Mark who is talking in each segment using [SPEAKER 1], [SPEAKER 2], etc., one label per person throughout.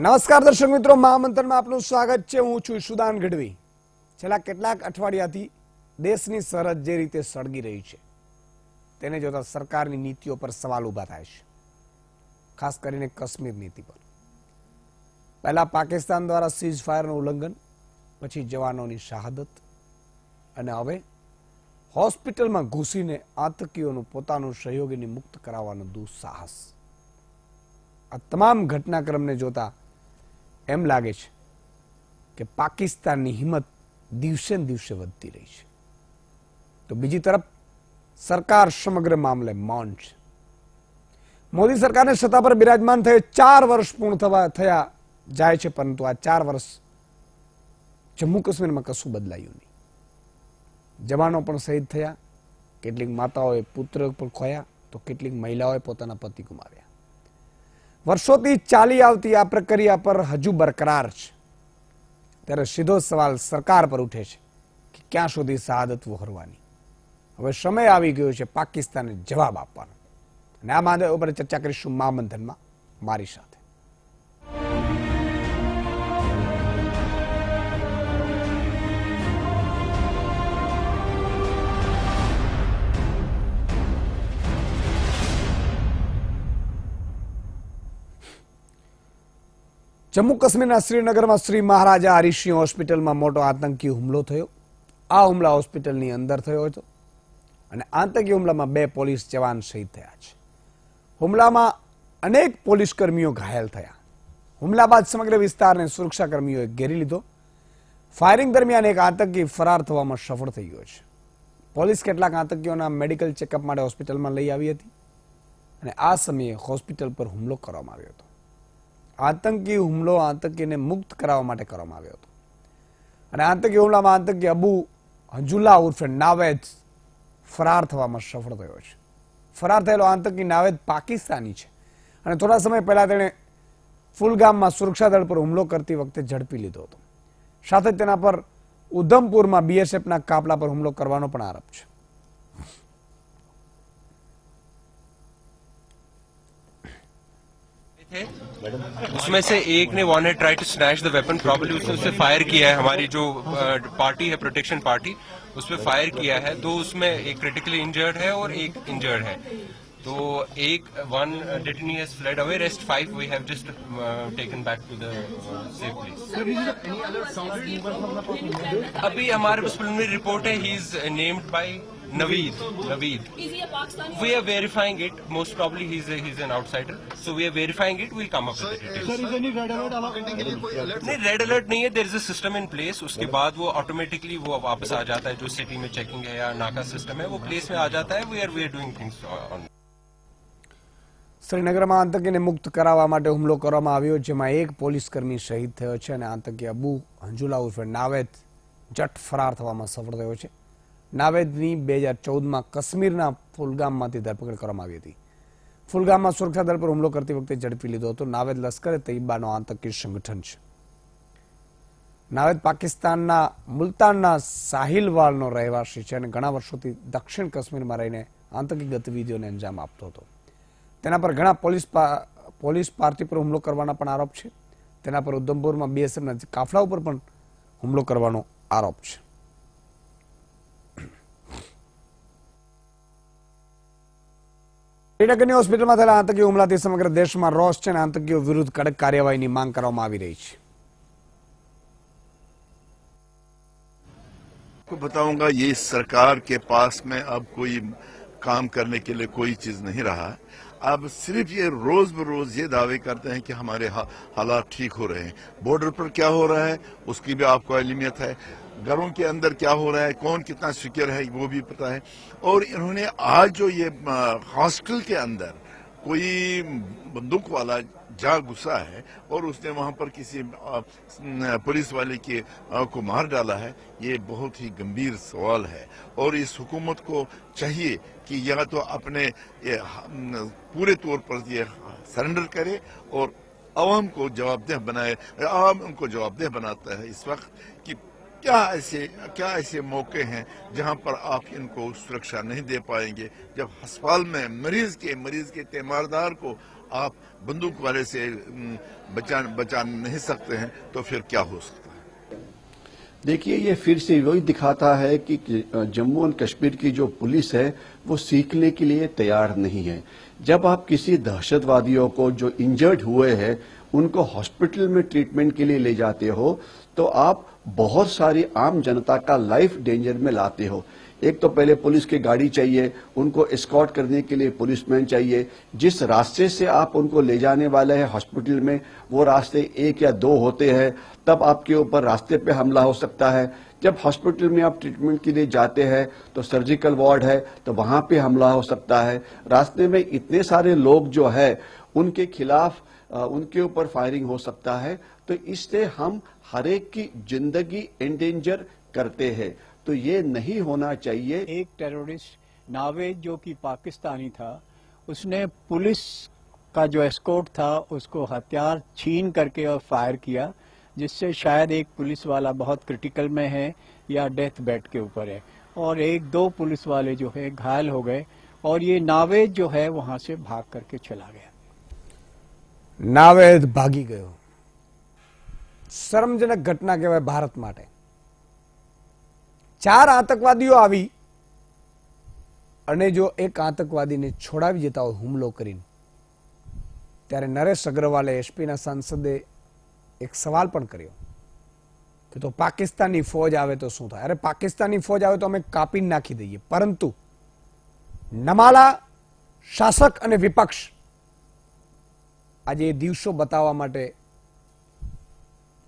[SPEAKER 1] નમસ્કાર દર્શક મિત્રો મહામંત્રમાં આપનું સ્વાગત છે. હું છું સુદાન ગઢવી. છેલ્લા કેટલાક અઠવાડિયાથી દેશની સરહદ જે રીતે સળગી રહી છે, તેને જોતા સરકારની નીતિઓ પર સવાલ ઊભા થાય છે. ખાસ કરીને કાશ્મીર નીતિ પર. પહેલા પાકિસ્તાન દ્વારા સીઝ ફાયરનું ઉલ્લંઘન, પછી જવાનોની શહાદત, અને હવે હોસ્પિટલમાં ઘૂસીને આતંકીઓનું પોતાનું સહયોગીને મુક્ત કરાવવાનું દુઃસાહસ. આ તમામ ઘટનાક્રમને જોતા એમ લાગે છે કે પાકિસ્તાનની હિંમત દિવસે ને દિવસે વધતી રહી છે. તો બીજી તરફ સરકાર સમગ્ર મામલે મૌન છે. મોદી સરકારને સત્તા પર બિરાજમાન થયે ચાર વર્ષ પૂર્ણ થવા થયા જાય છે, પરંતુ આ ચાર વર્ષ જમ્મુ કાશ્મીરમાં કશું બદલાયું નહીં. જવાનો પણ શહીદ થયા, કેટલીક માતાઓએ પુત્ર પણ ખોયા, તો કેટલીક મહિલાઓએ પોતાના પતિ ગુમાવ્યા વર્ષોથી ચાલી આવતી આ પ્રક્રિયા પર હજુ બરકરાર છે. ત્યારે સીધો સવાલ સરકાર પર ઉઠે છે કે ક્યાં સુધી શહાદત વહોરવાની? હવે સમય આવી ગયો છે પાકિસ્તાનને જવાબ આપવાનો. અને આ માદે ઉપર ચર્ચા કરીશું મહામંથનમાં મારી સાથે. જમ્મુ કાશ્મીરના શ્રીનગરમાં શ્રી મહારાજા હરિસિંહ હોસ્પિટલમાં મોટો આતંકી હુમલો થયો. આ હુમલા હોસ્પિટલની અંદર થયો હતો અને આતંકી હુમલામાં બે પોલીસ જવાન શહીદ થયા છે. હુમલામાં અનેક પોલીસ કર્મીઓ ઘાયલ થયા. હુમલા બાદ સમગ્ર વિસ્તારને સુરક્ષા કર્મીઓએ ઘેરી લીધો. ફાયરિંગ દરમિયાન એક આતંકી ફરાર થવામાં સફળ થઈ ગયો છે. પોલીસ કેટલાક આતંકીઓના મેડિકલ ચેકઅપ માટે હોસ્પિટલમાં લઈ આવી હતી અને આ સમયે હોસ્પિટલ પર હુમલો કરવામાં આવ્યો હતો. આતંકી હુમલો આતંકીને મુક્ત કરાવવા માટે કરવામાં આવ્યો હતો. અને આતંકી હુમલામાં આતંકી અબુ હંજુલ્લા ઉર્ફે નાવેદ ફરાર થવામાં સફળ થયો છે. ફરાર થયેલો આતંકી નાવેદ પાકિસ્તાની છે. અને થોડા સમય પહેલા તેણે ફુલગામમાં સુરક્ષા દળ પર હુમલો કરતી વખતે ઝડપી લીધો હતો. સાથે તેના પર ઉધમપુરમાં બીએસએફના કાફલા પર હુમલો કરવાનો પણ આરોપ છે.
[SPEAKER 2] थे उसमें से एक ने one try to snatch the weapon probably उसने उससे फायर किया है। हमारी जो पार्टी है प्रोटेक्शन पार्टी उस पर फायर किया है। दो उसमें एक क्रिटिकली इंजर्ड है और एक इंजर्ड है। तो एक one detainee has fled away rest five we have just taken back to the safe place अभी हमारे पास preliminary रिपोर्ट है he is named by Naveed Naveed
[SPEAKER 3] Is he a Pakistani?
[SPEAKER 2] We are verifying it. Most probably he's a, he's an outsider. So we are verifying it. We'll come up with the details.
[SPEAKER 4] Sir is any red alert alert
[SPEAKER 2] नहीं red alert नहीं है there is a system in place उसके बाद वो automatically वो वापस आ जाता है जो सिटी में चेकिंग है या नाका सिस्टम है वो प्लेस में आ जाता है we are we are doing things on
[SPEAKER 1] શ્રીનગરમાં આતંકીને મુક્ત કરાવવા માટે હુમલો કરવામાં આવ્યો, જેમાં એક પોલીસ કર્મી શહીદ થયો છે અને આતંકી અબુ હંજુલા ઉર્ફે નાવેદ જટ ફરાર થવામાં સફળ થયો છે. નાવેદની બે હજાર ચૌદમાં કાશ્મીરના ફુલગામમાંથી ધરપકડ કરવામાં આવી હતી. ફુલગામમાં સુરક્ષા દળ પર હુમલો કરતી વખતે ઝડપી લીધો હતો. નાવેદ લશ્કરે તૈયબાનો આતંકી સંગઠન છે. નાવેદ પાકિસ્તાનના મુલતાનના સાહિલવાલનો રહેવાસી છે અને ઘણા વર્ષોથી દક્ષિણ કાશ્મીરમાં રહીને આતંકી ગતિવિધિઓને અંજામ આપતો હતો. તેના પર ઘણા પોલીસ પા- પોલીસ પાર્ટી પર હુમલો કરવાના પણ આરોપ છે તેના પર ઉધમપુરમાં બીએસએફના કાફલા ઉપર પણ હુમલો કરવાનો આરોપ છે શ્રીનગરની હોસ્પિટલમાં થયેલા આતંકી હુમલાથી સમગ્ર દેશમાં રોષ છે અને આતંકીઓ વિરુદ્ધ કડક કાર્યવાહીની માંગ કરવામાં આવી રહી છે
[SPEAKER 5] आपको बताऊंगा ये सरकार के पास में अब कोई काम करने के लिए कोई चीज नहीं रहा अब सिर्फ़ ये रोज बरोज ये दावे करते हैं कि हमारे हालात ठीक हो रहे हैं। बॉर्डर पर क्या हो रहा है, उसकी भी आपको अहमियत है। घरों के अंदर क्या हो रहा है, कौन कितना सिक्योर है, वो भी पता है। और इन्होंने आज जो ये हॉस्टल के अंदर कोई बंदूक वाला जा घुसा है और उसने वहाँ पर किसी पुलिस वाले के को मार डाला है, ये बहुत ही गंभीर सवाल है। और इस हुकूमत को चाहिए कि या तो अपने पूरे तौर पर ये सरेंडर करे और आवाम को जवाबदेह बनाए आवाम उनको जवाबदेह बनाता है इस वक्त कि क्या ऐसे क्या ऐसे मौके हैं जहाँ पर आप इनको सुरक्षा नहीं दे पाएँगे, जब अस्पताल में मरीज़ के मरीज़ के तीमारदार को आप बंदूक वाले से बचा बचा नहीं सकते हैं तो फिर क्या हो सकता है?
[SPEAKER 3] देखिए, ये फिर से वही दिखाता है कि जम्मू एंड कश्मीर की जो पुलिस है, वो सीखने के लिए तैयार नहीं है। जब आप किसी दहशतवादियों को, जो इंजर्ड हुए हैं, उनको हॉस्पिटल में ट्रीटमेंट के लिए ले जाते हो तो आप बहुत सारी आम जनता का लाइफ डेंजर में लाते हो। एक तो पहले पुलिस की गाड़ी चाहिए, उनको स्कॉट करने के लिए पुलिसमैन चाहिए। जिस रास्ते से आप उनको ले जाने वाले हैं हॉस्पिटल में, वो रास्ते एक या दो होते हैं, तब आपके ऊपर रास्ते पे हमला हो सकता है। जब हॉस्पिटल में आप ट्रीटमेंट के लिए जाते हैं तो सर्जिकल वार्ड है तो वहाँ पे हमला हो सकता है। रास्ते में इतने सारे लोग जो है, उनके खिलाफ उनके ऊपर फायरिंग हो सकता है। तो इससे हम हरेक की ज़िंदगी एंडेंजर करते हैं। तो ये नहीं होना चाहिए
[SPEAKER 6] एक टेररिस्ट नावेद जो कि पाकिस्तानी था उसने पुलिस का जो एस्कोर्ट था उसको हथियार छीन करके और फायर किया जिससे शायद एक पुलिस वाला बहुत क्रिटिकल में है या डेथ बेड के ऊपर है और एक दो पुलिस वाले जो है घायल हो गए और ये नावेद जो है वहां से भाग करके चला गया
[SPEAKER 1] નાવેદ ભાગી ગયો શરમજનક ઘટના કહેવાય ભારત માટે ચાર આતંકવાદીઓ આવી અને જો એક આતંકવાદીને છોડાવી જતા હોય હુમલો કરીને, ત્યારે નરેશ અગ્રવાલે એસપીના સાંસદે એક સવાલ પણ કર્યો કે તો પાકિસ્તાની ફોજ આવે તો શું થાય? અરે પાકિસ્તાની ફોજ આવે તો અમે કાપી નાખી દઈએ. પરંતુ નમાલા શાસક અને વિપક્ષ આજે એ દિવસો બતાવવા માટે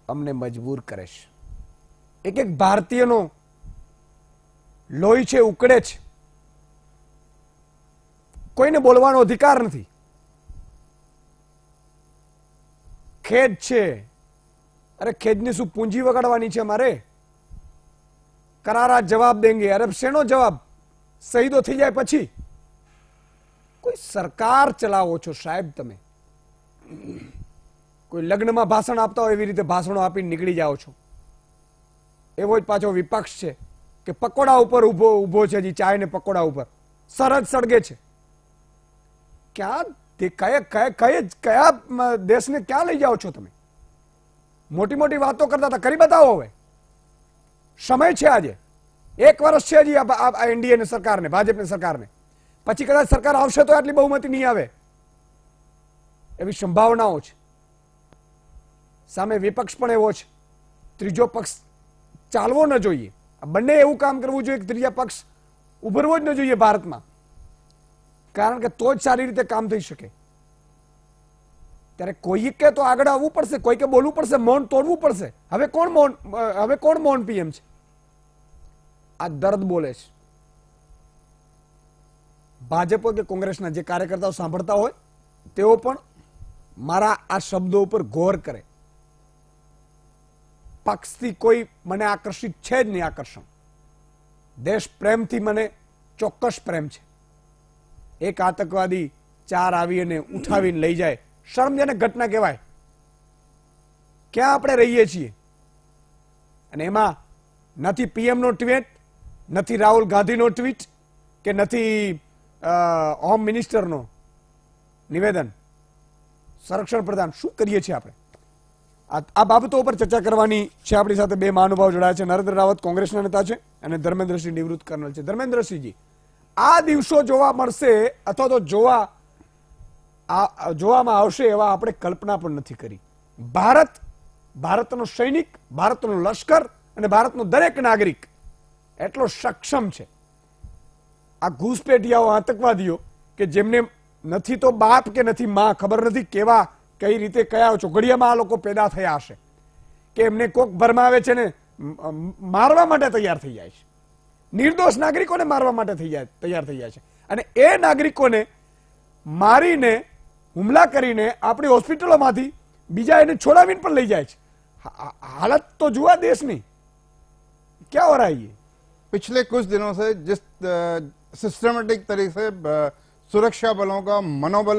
[SPEAKER 1] અમને મજબૂર કરે છે. એક એક ભારતીયનો લોહી છે, ઉકળે છે. કોઈને બોલવાનો અધિકાર નથી. ખેદ છે. અરે ખેદની શું પૂંજી વગાડવાની છે અમારે? કરારા જવાબ દેંગે. અરે શેનો જવાબ? શહીદો થઈ જાય પછી. કોઈ સરકાર ચલાવો છો સાહેબ તમે? કોઈ લગ્નમાં ભાષણ આપતા હોય એવી રીતે ભાષણો આપીને નીકળી જાઓ છો? એવો જ પાછો વિપક્ષ છે. કે પકોડા ઉપર ઊભો ઊભો છે હજી ચાય ને પકોડા ઉપર. સરહદ સળગે છે. ક્યાં તે કયા કયા કયા કયા દેશને ક્યાં લઈ જાઓ છો તમે? મોટી મોટી વાતો કરતા કરી બતાવો હવે. સમય છે આજે. એક વર્ષ છે હજી આ- ને સરકારને ભાજપની સરકારને. પછી કદાચ સરકાર આવશે તો આટલી બહુમતી નહીં આવે. એવી સંભાવનાઓ છે. સામે વિપક્ષ પણ એવો છે. ત્રીજો પક્ષ ચાલવો ન જોઈએ. બંને એવું કામ કરવું જોઈએ કે ત્રીજા પક્ષ ઉભરવો જ ન જોઈએ ભારતમાં. કારણ કે તો જ સારી રીતે કામ થઈ શકે. ત્યારે કોઈકે તો આગળ આવવું પડશે કોઈકે બોલવું પડશે, મૌન તોડવું પડશે. હવે કોણ મૌન, હવે કોણ મૌન પીએમ છે? આ દર્દ બોલે છે. ભાજપ કે કોંગ્રેસના જે કાર્યકર્તાઓ સાંભળતા હોય, તેઓ પણ મારા આ શબ્દો ઉપર ગૌર કરે. પક્ષથી કોઈ મને આકર્ષિત છે જ નહીં આકર્ષણ. દેશ પ્રેમથી મને ચોક્કસ પ્રેમ છે. એક આતંકવાદી ચાર આવી અને ઉઠાવીને લઈ જાય. શરમજનક ઘટના કહેવાય. ક્યાં આપણે રહીએ છીએ? અને એમાં નથી પીએમનો ટ્વીટ, નથી રાહુલ ગાંધીનો ટ્વીટ કે નથી હોમ મિનિસ્ટરનો નિવેદન. સંરક્ષણ પ્રધાન શું કરીએ છીએ આપણે? આ બાબતો ઉપર ચર્ચા કરવાની છે. આપણી સાથે બે મહાનુભાવ જોડાયા છે. નરેન્દ્ર રાવત કોંગ્રેસના નેતા છે અને ધર્મેન્દ્રસિંહ નિવૃત્ત કર્નલ છે. ધર્મેન્દ્રસિંહજી, આ દિવસો જોવા મળશે અથવા તો જોવા જોવામાં આવશે એવા આપણે કલ્પના પણ નથી કરી. ભારત, ભારતનો સૈનિક, ભારતનો લશ્કર અને ભારતનો દરેક નાગરિક એટલો સક્ષમ છે. આ ઘૂસપેટિયાઓ આતંકવાદીઓ કે જેમને નથી તો બાપ કે નથી માં, ખબર નથી કેવા કઈ રીતે કયા ચોઘડિયામાં આ લોકો પેદા થયા હશે? કે એમને કોક આવે છે ને મારવા માટે તૈયાર થઈ જાય છે. નિર્દોષ નાગરિકોને મારવા માટે થઈ જાય, તૈયાર થઈ જાય છે. અને એ નાગરિકોને મારીને, હુમલા કરીને આપણી હોસ્પિટલોમાંથી બીજા એને છોડાવીને પણ લઈ જાય છે. હાલત તો जुआ દેશની. ક્યાં क्या हो रहा है ये
[SPEAKER 4] पिछले कुछ दिनों से जिस सिस्टमेटिक तरीके से सुरक्षा કી का मनोबल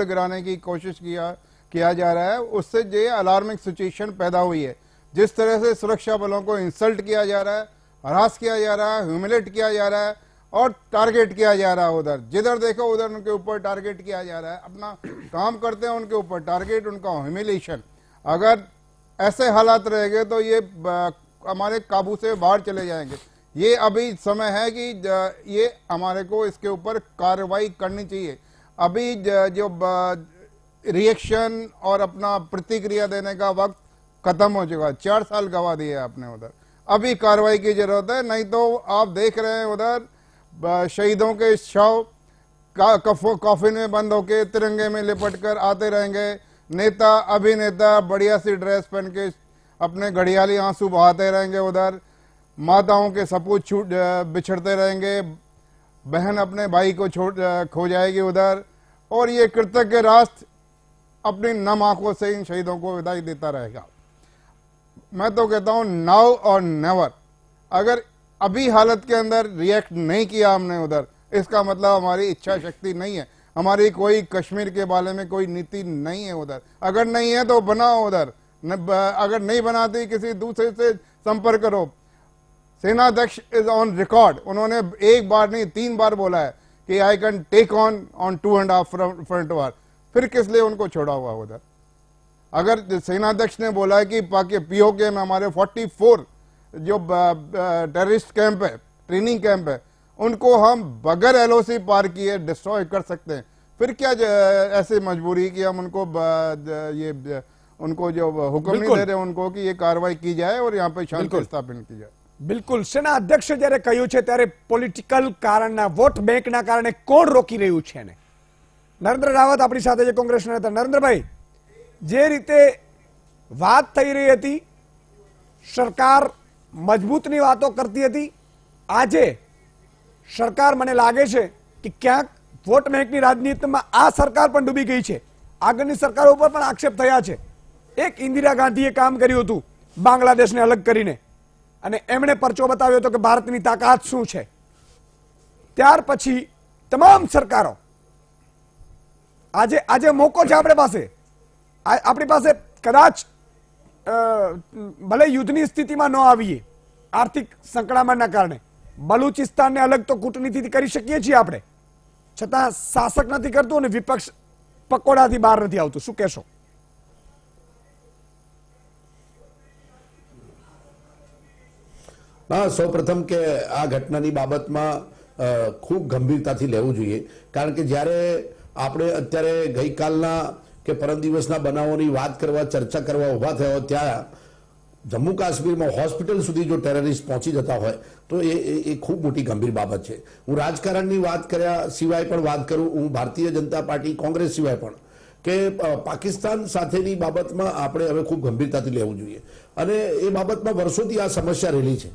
[SPEAKER 4] किया जा रहा है, उससे ये अलार्मिंग सिचुएशन पैदा हुई है। जिस तरह से सुरक्षा बलों को इंसल्ट किया जा रहा है हरास किया जा रहा है ह्यूमिलेट किया जा रहा है और टारगेट किया जा रहा है उधर। जिधर देखो उधर उनके ऊपर टारगेट किया जा रहा है। अपना काम करते हैं उनके ऊपर टारगेट उनका ह्यूमिलेशन अगर ऐसे हालात रहेंगे तो ये हमारे काबू से बाहर चले जाएँगे। ये अभी समय है कि ये हमारे को इसके ऊपर कार्रवाई करनी चाहिए। अभी जो रिएक्शन और अपना प्रतिक्रिया देने का वक्त खत्म हो चुका है। चार साल गवा दिए आपने उधर। अभी कार्रवाई की ज़रूरत है, नहीं तो आप देख रहे हैं उधर शहीदों के शव कॉफिन में बंद होके तिरंगे में लिपट कर आते रहेंगे। नेता, अभिनेता, बढ़िया सी ड्रेस पहन के अपने घड़ियाली आँसू बहाते रहेंगे उधर। माताओं के सपूत छूट बिछड़ते रहेंगे। बहन अपने भाई को छोड़ खो जाएगी उधर। और ये कृतज्ञ राष्ट्र अपनी नम आँखों से इन शहीदों को विदाई देता रहेगा। मैं तो कहता हूँ नाउ और नेवर अगर अभी हालत के अंदर रिएक्ट नहीं किया हमने उधर, इसका मतलब हमारी इच्छा शक्ति नहीं है। हमारी कोई कश्मीर के बारे में कोई नीति नहीं है उधर। अगर नहीं है तो बनाओ उधर। अगर नहीं बनाती, किसी दूसरे से संपर्क करो। सेनाध्यक्ष इज़ ऑन रिकॉर्ड उन्होंने एक बार नहीं, तीन बार बोला है कि I can take on on two and half front war फिर किस लिए उनको छोड़ा हुआ उधर अगर सेनाध्यक्ष ने बोला है कि पाकि पीओके में हमारे 44 जो टेररिस्ट कैंप है ट्रेनिंग कैंप है उनको हम बगैर एलओसी पार किए डिस्ट्रॉय कर सकते हैं फिर क्या ज- ऐसी मजबूरी कि हम उनको ब- ज- ये ब- उनको जो हुक्म नहीं
[SPEAKER 1] बिल्कुल।
[SPEAKER 4] दे रहे उनको कि ये कार्रवाई की जाए और यहाँ पे शांति
[SPEAKER 1] बिल्कुल।
[SPEAKER 4] स्थापित की जाए
[SPEAKER 1] બિલકુલ સેના અધ્યક્ષે જ્યારે કહ્યું છે ત્યારે પોલિટિકલ કારણના વોટ બેંકના કારણે કોણ રોકી રહ્યું છે એને નરેન્દ્ર રાવત આપણી સાથે છે કોંગ્રેસના નેતા નરેન્દ્રભાઈ, જે રીતે વાત થઈ રહી હતી, સરકાર મજબૂતની વાતો કરતી હતી, આજે સરકાર મને લાગે છે કે ક્યાંક વોટ બેંકની રાજનીતિમાં આ સરકાર પણ ડૂબી ગઈ છે. આગળની સરકારો ઉપર પણ આક્ષેપ થયા છે. એક ઇન્દિરા ગાંધીએ કામ કર્યું હતું, બાંગ્લાદેશને અલગ કરીને. અને એમણે પરચો બતાવ્યો હતો કે ભારતની તાકાત શું છે. ત્યાર પછી તમામ સરકારો આજે આજે મોકો છે આપણી પાસે. આપણી પાસે કદાચ ભલે યુદ્ધની સ્થિતિમાં ન આવીએ, આર્થિક સંકળામણના કારણે. બલુચિસ્તાનને અલગ તો કૂટનીતિથી કરી શકીએ છીએ આપણે. છતાં શાસક નથી કરતું અને વિપક્ષ પકોડાથી બહાર નથી આવતું. શું કહેશો?
[SPEAKER 7] હા સૌ પ્રથમ કે આ ઘટનાની બાબતમાં ખૂબ ગંભીરતાથી લેવું જોઈએ. કારણ કે જ્યારે આપણે અત્યારે ગઈકાલના કે પરમ દિવસના બનાવોની વાત કરવા, ચર્ચા કરવા ઊભા થયા ત્યાં જમ્મુ કાશ્મીરમાં હોસ્પિટલ સુધી જો ટેરરિસ્ટ પહોંચી જતા હોય, તો એ- એ ખૂબ મોટી ગંભીર બાબત છે. હું રાજકારણની વાત કર્યા સિવાય પણ વાત કરું, હું ભારતીય જનતા પાર્ટી કોંગ્રેસ સિવાય પણ, કે પાકિસ્તાન સાથેની બાબતમાં આપણે હવે ખૂબ ગંભીરતાથી લેવું જોઈએ. અને એ બાબતમાં વર્ષોથી આ સમસ્યા રહેલી છે.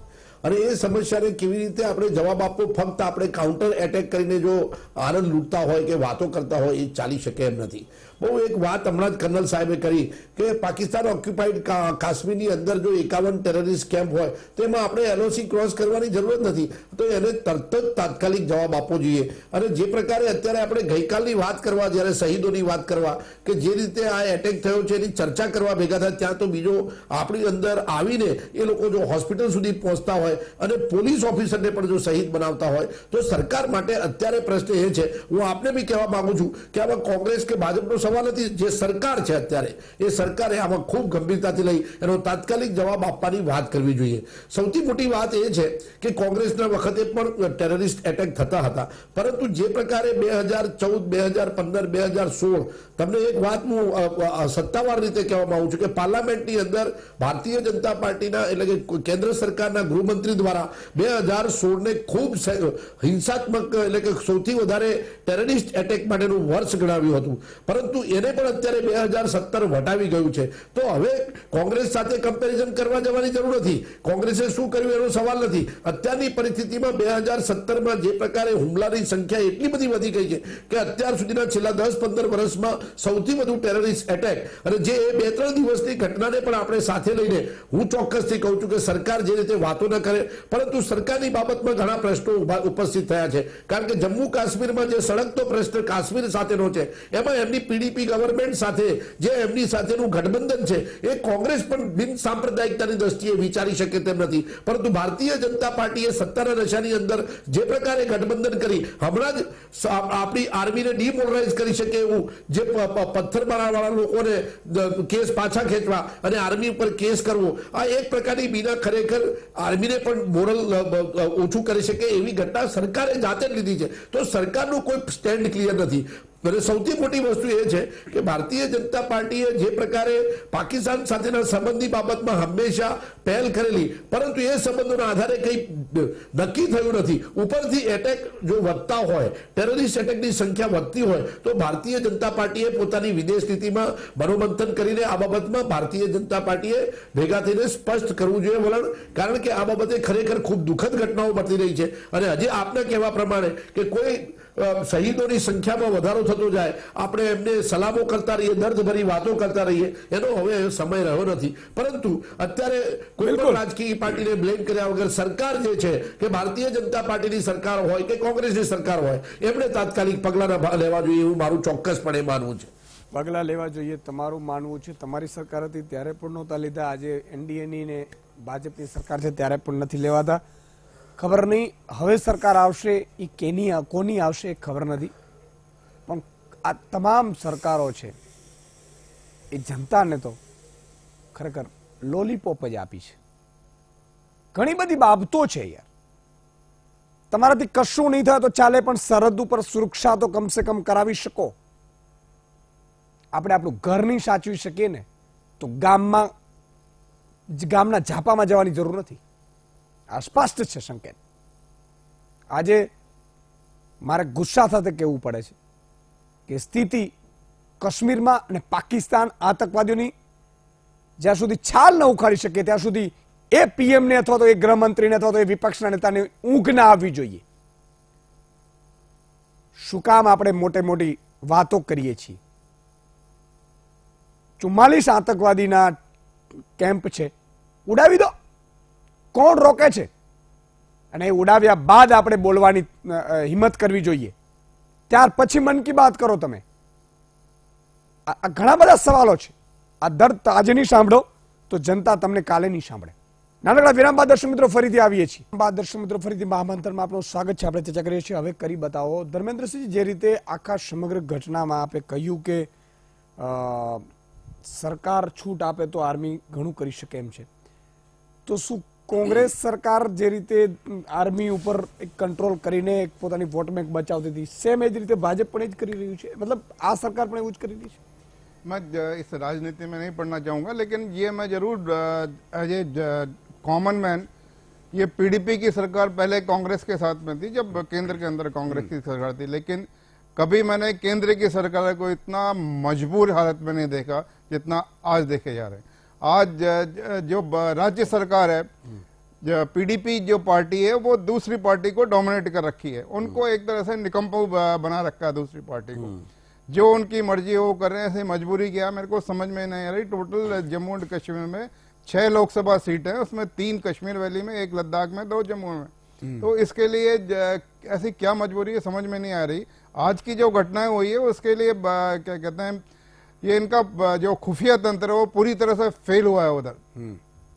[SPEAKER 7] અને એ સમસ્યાને કેવી રીતે આપણે જવાબ આપવો? ફક્ત આપણે કાઉન્ટર એટેક કરીને જો આનંદ લૂંટતા હોય કે વાતો કરતા હોય એ ચાલી શકે એમ નથી. બહુ એક વાત હમણાં જ કર્નલ સાહેબે કરી કે પાકિસ્તાન ઓક્યુપાઈડ કાશ્મીરની અંદર જો એકાવન ટેરરિસ્ટ કેમ્પ હોય, તો એમાં આપણે એલઓસી ક્રોસ કરવાની જરૂરત નથી. તો એને તરત જ તાત્કાલિક જવાબ આપવો જોઈએ. અને જે પ્રકારે અત્યારે આપણે ગઈકાલની વાત કરવા, જ્યારે શહીદોની વાત કરવા, કે જે રીતે આ એટેક થયો છે, એની ચર્ચા કરવા ભેગા થાય, ત્યાં તો બીજો આપણી અંદર આવીને એ લોકો જો હોસ્પિટલ સુધી પહોંચતા હોય અને પોલીસ ઓફિસરને પણ જો શહીદ બનાવતા હોય, તો સરકાર માટે અત્યારે પ્રશ્ન એ છે. હું આપને બી કહેવા માંગુ છું કે આમાં કોંગ્રેસ કે ભાજપનો સવાલ હતી જે સરકાર છે અત્યારે, એ સરકારે આમાં ખૂબ ગંભીરતાથી લઈ એનો તાત્કાલિક જવાબ આપવાની વાત કરવી જોઈએ. સૌથી મોટી વાત એ છે કે કોંગ્રેસના વખતે પણ ટેરરિસ્ટ એટેક થતા હતા. પરંતુ જે પ્રકારે બે હજાર ચૌદ, બે હજાર પંદર, બે હજાર સોળ, તમને એક વાત હું સત્તાવાર રીતે કહેવા માંગુ છું કે પાર્લામેન્ટની અંદર ભારતીય જનતા પાર્ટીના એટલે કે કેન્દ્ર સરકારના ગૃહમંત્રી દ્વારા બે હજાર સોળને ખૂબ હિંસાત્મક એટલે કે સૌથી વધારે ટેરરિસ્ટ એટેક માટેનું વર્ષ ગણાવ્યું હતું. પરંતુ એને પણ અત્યારે બે હજાર સત્તર વટાવી ગયું છે. તો હવે કોંગ્રેસ સાથે કમ્પેરિઝન કરવા જવાની જરૂર નથી. કોંગ્રેસે શું કર્યું એનો સવાલ નથી. અત્યારની પરિસ્થિતિમાં બે હજાર સત્તરમાં જે પ્રકારે હુમલાની સંખ્યા એટલી બધી વધી ગઈ છે કે અત્યાર સુધીના છેલ્લા દસ પંદર વર્ષમાં સૌથી વધુ ટેરરિસ્ટ એટેક અને જે બે ત્રણ દિવસની ઘટનાને પણ આપણે સાથે લઈને હું ચોક્કસથી કહું છું કે સરકાર જે રીતે વાતો ન કરે, પરંતુ સરકારની બાબતમાં ઘણા પ્રશ્નો ઉપસ્થિત થયા છે. કારણ કે જમ્મુ કાશ્મીરમાં જે સળગતો પ્રશ્ન કાશ્મીર સાથેનો છે, એમાં એમની પીડી પીડીપી ગવર્મેન્ટ સાથે, જે એમની સાથેનું ગઠબંધન છે, એ કોંગ્રેસ પણ બિન સાંપ્રદાયિકતાની દ્રષ્ટિએ વિચારી શકે તેમ નથી. પરંતુ ભારતીય જનતા પાર્ટીએ સત્તાના નશાની અંદર જે પ્રકારે ગઠબંધન કરી, હમણાં જ આપણી આર્મીને ડિમોરલાઇઝ કરી શકે એવું જે પ- પ- પથ્થરમારાવાળા લોકોને કેસ પાછા ખેંચવા અને આર્મી ઉપર કેસ કરવો, આ એક પ્રકારની બીના ખરેખર આર્મીને પણ મોરલ ઓછું કરી શકે એવી ઘટના સરકારે જાતે જ લીધી છે. તો સરકારનું કોઈ સ્ટેન્ડ ક્લિયર નથી. અને સૌથી મોટી વસ્તુ એ છે કે ભારતીય જનતા પાર્ટીએ જે પ્રકારે પાકિસ્તાન સાથેના સંબંધની બાબતમાં હંમેશા પહેલ કરેલી, પરંતુ એ સંબંધોના આધારે કંઈ નક્કી થયું નથી. ઉપરથી એટેક જો વધતા હોય ટેરરિસ્ટ એટેકની સંખ્યા વધતી હોય, તો ભારતીય જનતા પાર્ટીએ પોતાની વિદેશ નીતિમાં મનોમંથન કરીને આ બાબતમાં ભારતીય જનતા પાર્ટીએ ભેગા થઈને સ્પષ્ટ કરવું જોઈએ વલણ, કારણ કે આ બાબતે ખરેખર ખૂબ દુઃખદ ઘટનાઓ બની રહી છે. અને હજી આપના કહેવા પ્રમાણે કે કોઈ શહીદોની સંખ્યામાં વધારો થતો જાય આપણે એમને સલામો કરતા રહીએ દર્દભરી વાતો કરતા રહીએ એનો હવે સમય રહ્યો નથી. પરંતુ અત્યારે કોઈ પણ રાજકીય પાર્ટીને બ્લેમ કર્યા વગર સરકાર જે છે કે ભારતીય જનતા પાર્ટીની સરકાર હોય કે કોંગ્રેસની સરકાર હોય એમણે તાત્કાલિક પગલાં લેવા જોઈએ એવું મારું ચોક્કસપણે માનવું છે.
[SPEAKER 1] પગલાં લેવા જોઈએ તમારું માનવું છે. તમારી સરકાર હતી ત્યારે પણ નહોતા લીધા. આજે એનડીએની ને ભાજપની સરકાર છે ત્યારે પણ નથી લેવાતા. ખબર નહીં. હવે સરકાર આવશે એ કેની કોની આવશે ખબર નથી. પણ આ તમામ સરકારો છે, એ જનતાને તો ખરેખર લોલીપોપ જ આપી છે. ઘણી બધી બાબતો છે યાર. તમારાથી કશું નહીં થાય તો ચાલે, પણ સરહદ ઉપર સુરક્ષા તો કમસે કમ કરાવી શકો. આપણે આપણું ઘર નહીં સાચવી શકીએ ને, તો ગામમાં, ગામના ઝાપામાં જવાની જરૂર નથી. આ સ્પષ્ટ છે સંકેત. આજે મારે ગુસ્સા સાથે કહેવું પડે છે કે સ્થિતિ કાશ્મીરમાં અને પાકિસ્તાન આતંકવાદીઓની જ્યાં સુધી છાલ ન ઉખાડી શકે ત્યાં સુધી એ પીએમને અથવા તો એ ગૃહમંત્રીને અથવા તો એ વિપક્ષના નેતાને ઊંઘ ના આવવી જોઈએ. શું કામ આપણે મોટે મોટી વાતો કરીએ છીએ? ચુમ્માલીસ આતંકવાદીના કેમ્પ છે. ઉડાવી દો. કોણ રોકે છે? અને એ ઉડાવ્યા બાદ આપણે બોલવાની હિંમત કરવી જોઈએ. ત્યાર પછી મન કી બાત કરો તમે. આ ઘણા બધા સવાલો છે. આ દર્દ આજે નહીં સાંભળો, તો જનતા તમને કાલે નહીં સાંભળે. નાનકડા વિરામ બાદ દર્શક મિત્રો ફરીથી આવીએ છીએ. બાદ દર્શક મિત્રો ફરીથી મહામંત્રમાં આપનું સ્વાગત છે. આપણે ચર્ચા કરીએ છીએ. હવે કરી બતાવો. ધર્મેન્દ્રસિંહ જે રીતે આખા સમગ્ર ઘટનામાં આપે કહ્યું કે સરકાર છૂટ આપે તો આર્મી ઘણું કરી શકે એમ છે. તો શું કોંગ્રેસ સરકાર જે રીતે આર્મી ઉપર એક કંટ્રોલ કરીને એક પોતાની વોટ બેંક બચાવતી હતી સેમ એ જ રીતે ભાજપ પણ એ જ કરી રહ્યું છે મતલબ આ સરકાર પણ એવું જ કરી રહી છે
[SPEAKER 4] मैं ज- इस राजनीति में नहीं पढ़ना चाहूंगा लेकिन ये मैं जरूर एज ए कॉमन मैन ये पीडीपी की सरकार पहले कांग्रेस के साथ में थी जब केंद्र के अंदर कांग्रेस की सरकार थी लेकिन कभी मैंने केंद्र की सरकार को इतना मजबूर हालत में नहीं देखा जितना आज देखे जा रहे हैं आज ज- राज्य सरकार है जो पीडीपी जो पार्टी है वो दूसरी पार्टी को डोमिनेट कर रखी है। उनको एक तरह से निकम्पू बना रखा है दूसरी पार्टी को। जो उनकी मर्ज़ी है वो कर रहे हैं ऐसे मजबूरी क्या। मेरे को समझ में नहीं आ रही टोटल जम्मू एंड कश्मीर में छह लोकसभा सीट है उसमें तीन कश्मीर वैली में एक लद्दाख में दो जम्मू में। तो इसके लिए ऐसी क्या मजबूरी है समझ में नहीं आ रही। आज की जो घटनाएँ हुई है उसके लिए क्या कहते हैं ये इनका जो खुफिया तंत्र है वो पूरी तरह से फेल हुआ है उधर।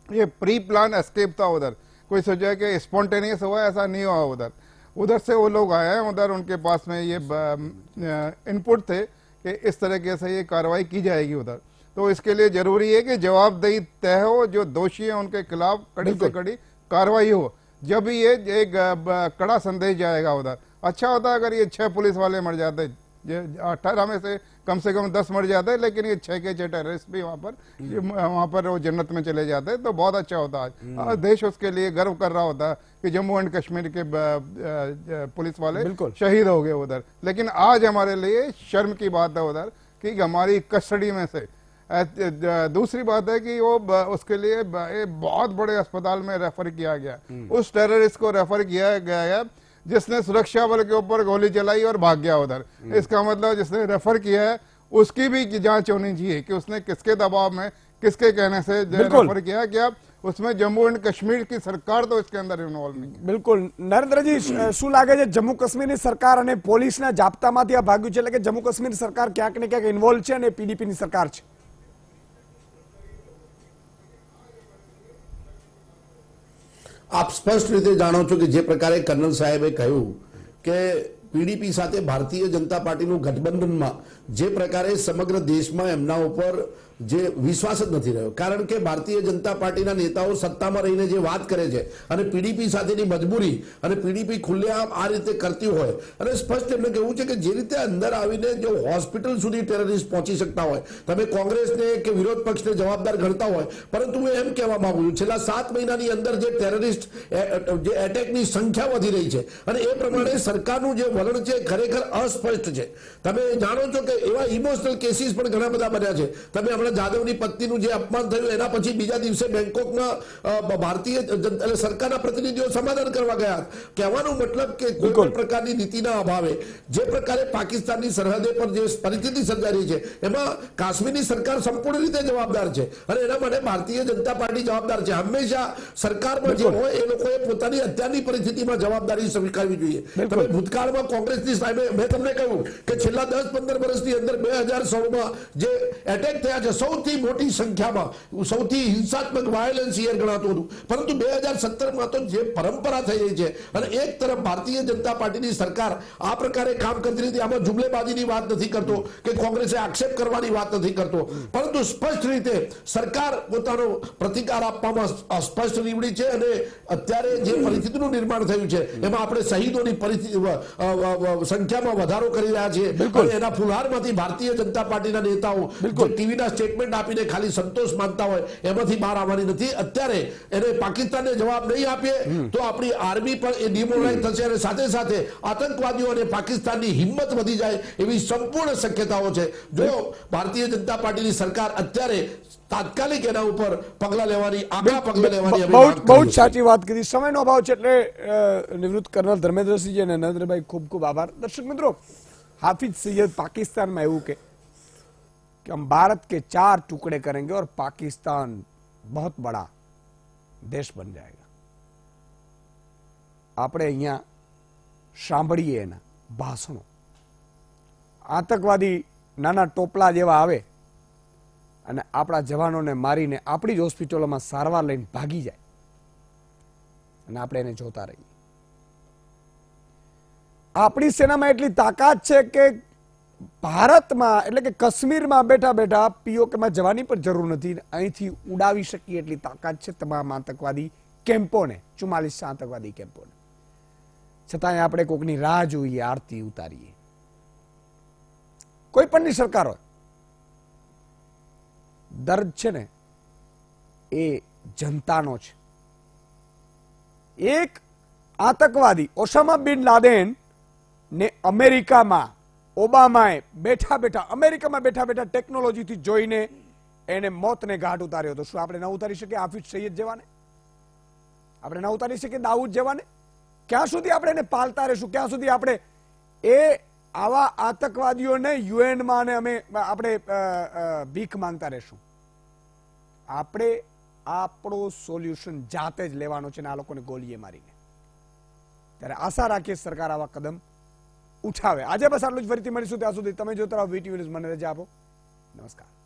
[SPEAKER 4] ये प्री प्लान एस्केप था उधर। कोई सोचा कि स्पॉन्टेनियस हुआ ऐसा नहीं हुआ उधर। उधर से वो लोग आए हैं उधर उनके पास में ये इनपुट थे कि इस तरीके से ये कार्रवाई की जाएगी उधर। तो इसके लिए ज़रूरी है कि जवाबदेही तय हो जो दोषी है उनके खिलाफ कड़ी से कड़ी कार्रवाई हो। जब ये एक कड़ा संदेश जाएगा उधर। अच्छा होता अगर ये छह पुलिस वाले मर जाते। अठारह में से कम से कम दस मर जाते हैं लेकिन ये छह के छह टेररिस्ट भी वहाँ पर ये वहाँ पर वो जन्नत में चले जाते हैं तो बहुत अच्छा होता आज आज देश उसके लिए गर्व कर रहा होता कि जम्मू एंड कश्मीर के पुलिस वाले। शहीद हो गए उधर। लेकिन आज हमारे लिए शर्म की बात है उधर कि हमारी कस्टडी में से दूसरी बात है कि वो उसके लिए बहुत बड़े अस्पताल में रेफर किया गया। उस टेररिस्ट को रेफर किया गया है जिसने सुरक्षा बल के ऊपर गोली चलाई और भाग गया उधर इसका मतलब जिसने रेफर किया है उसकी भी जांच होनी चाहिए कि उसने किसके दबाव में किसके कहने से जो
[SPEAKER 1] बिल्कुल।
[SPEAKER 4] रेफर किया क्या उसमें जम्मू एंड कश्मीर की सरकार तो इसके अंदर इन्वॉल्व नहीं है
[SPEAKER 1] બિલકુલ નરેન્દ્રજી શ- શું લાગે છે જમ્મુ કાશ્મીરની સરકાર અને પોલીસના જાપ્તામાંથી આ ભાગ્યું છે એટલે કે જમ્મુ કાશ્મીર સરકાર ક્યાંક ને ક્યાંક ઇન્વોલ્વ છે અને પીડીપીની સરકાર છે
[SPEAKER 7] આપ સ્પષ્ટ રીતે જાણો છો કે જે પ્રકારે કર્નલ સાહેબે કહ્યું કે પીડીપી સાથે ભારતીય જનતા પાર્ટીનું ગઠબંધનમાં જે પ્રકારે સમગ્ર દેશમાં એમના ઉપર જે વિશ્વાસ જ નથી રહ્યો. કારણ કે ભારતીય જનતા પાર્ટીના નેતાઓ સત્તામાં રહીને જે વાત કરે છે અને પીડીપી સાથેની મજબૂરી અને પીડીપી ખુલ્લેઆમ આ રીતે કરતી હોય અને સ્પષ્ટ એમને કહેવું છે કે જે રીતે અંદર આવીને જો હોસ્પિટલ સુધી ટેરરિસ્ટ પહોંચી શકતા હોય, તમે કોંગ્રેસને કે વિરોધ પક્ષને જવાબદાર ગણતા હોય, પરંતુ હું એમ કહેવા માંગુ છું, છેલ્લા સાત મહિનાની અંદર જે ટેરરિસ્ટ જે એટેકની સંખ્યા વધી રહી છે અને એ પ્રમાણે સરકારનું જે વલણ છે ખરેખર અસ્પષ્ટ છે. તમે જાણો છો કે એવા ઇમોશનલ કેસીસ પણ ઘણા બધા બન્યા છે. તમે હમણાં જાદવની પત્નીનું જે અપમાન થયું એના પછી બીજા દિવસે બેંકોકના ભારતીય એટલે સરકારના પ્રતિનિધિઓ સમાધાન કરવા ગયા. કહેવાનો મતલબ કે કોઈ પણ પ્રકારની નીતિના અભાવે જે પ્રકારે પાકિસ્તાનની સરહદે પર જે પરિસ્થિતિ સર્જાઈ રહી છે એમાં કાશ્મીરની સરકાર સંપૂર્ણ રીતે જવાબદાર છે. અને એના માટે ભારતીય જનતા પાર્ટી જવાબદાર છે. હંમેશા સરકારમાં જે હોય એ લોકોએ પોતાની અત્યારની પરિસ્થિતિમાં જવાબદારી સ્વીકારવી જોઈએ. તમે ભૂતકાળમાં કોંગ્રેસની સાહેબે મેં તમને કહ્યું કે છેલ્લા દસ પંદર વર્ષની અંદર બે હજાર સોળમાં જે એટેક થયા છે સૌથી મોટી સંખ્યામાં સૌથી હિંસાત્મક વાયોલન્સ યર ગણાતું હતું. પરંતુ બે હજાર સત્તરમાં તો જે પરંપરા થઈ રહી છે અને એક તરફ ભારતીય જનતા પાર્ટીની સરકાર આ પ્રકારે કામ કરતી હતી. આમાં જુમલેબાજીની વાત નથી કરતો કે કોંગ્રેસે આક્ષેપ કરવાની વાત નથી કરતો. પરંતુ સ્પષ્ટ રીતે સરકાર પોતાનો પ્રતિકાર આપવામાં સ્પષ્ટ નીવડી છે અને અત્યારે જે પરિસ્થિતિનું નિર્માણ થયું છે એમાં આપણે શહીદોની પરિસ્થિતિ સંખ્યામાં વધારો કરી રહ્યા છીએ. એના એના ફુલહારમાંથી ભારતીય જનતા પાર્ટીના નેતાઓ ટીવીના સ્ટેટમેન્ટ આપીને ખાલી સંતોષ માનતા હોય એમાંથી બહાર આવવાની નથી. અત્યારે એને પાકિસ્તાનને જવાબ નહીં આપીએ તો આપણી આર્મી પણ એ ડિમોરાઇઝ થશે અને સાથે સાથે આતંકવાદીઓ અને પાકિસ્તાનની હિંમત વધી જાય એવી સંપૂર્ણ શક્યતાઓ છે. જો ભારતીય જનતા પાર્ટીની સરકાર અત્યારે તાત્કાલિક એના ઉપર પગલા લેવાની આગળ પગલા લેવાની
[SPEAKER 1] બહુ જ-. સાચી વાત કરી સમયનો અભાવ છે એટલે નિવૃત્ત કર્નલ ધર્મેન્દ્રસિંહજી અને નરેન્દ્રભાઈ ખૂબ ખૂબ આભાર. દર્શક મિત્રો हाफिज सैयद पाकिस्तान में એવું કે कि हम भारत के चार टुकड़े करेंगे और पाकिस्तान बहुत बड़ा देश बन जाएगा આપણે અહીંયા સાંભળીએ એના ભાષણો આતંકવાદી નાના ટોપલા જેવા આવે અને આપણા જવાનોને મારીને આપણી જ હોસ્પિટલોમાં સારવાર લઈને ભાગી જાય અને આપણે એને જોતા રહીએ આપણી સેનામાં એટલી તાકાત છે કે ભારતમાં, એટલે કે કાશ્મીરમાં બેઠા બેઠા પીઓકેમાં જવાની પણ જરૂર નથી. અહીંથી ઉડાવી શકીએ એટલી તાકાત છે તમામ આતંકવાદી કેમ્પોને, ચુમ્માલીસ આતંકવાદી કેમ્પોને. છતાંય આપણે કોકની રાહ જોઈએ, આરતી ઉતારીએ. કોઈ પણની સરકાર હોય, દર્દ છે ને, એ જનતાનો છે. એક આતંકવાદી, ઓસામા બિન લાદેન ને અમેરિકામાં ઓબામાએ બેઠા બેઠા, અમેરિકામાં બેઠા બેઠા ટેકનોલોજીથી જોઈને એને મોતને ઘાટ ઉતાર્યો હતો. શું આપણે ન ઉતારી શકીએ? હાફિઝ સૈયદ જેવાને? આપણે ન ઉતારી શકીએ દાઉદ જેવાને? ક્યાં સુધી આપણે એને પાલતા રહીશું? ક્યાં સુધી આપણે એ આવા આતંકવાદીઓને યુએનમાં અને અમે, આપણે ભીખ માંગતા રહેશું. આપણે આપણો સોલ્યુશન જાતે જ લેવાનો છે ને આ લોકોને ગોલીએ મારીને. ત્યારે આશા રાખીએ સરકાર આવા કદમ ઉઠાવે. આજે બસ આટલું જ. ફરીથી મળીશું ત્યાં સુધી. તમે જોતા રહો વીટીવી ન્યૂઝ મને રજા આપો. નમસ્કાર.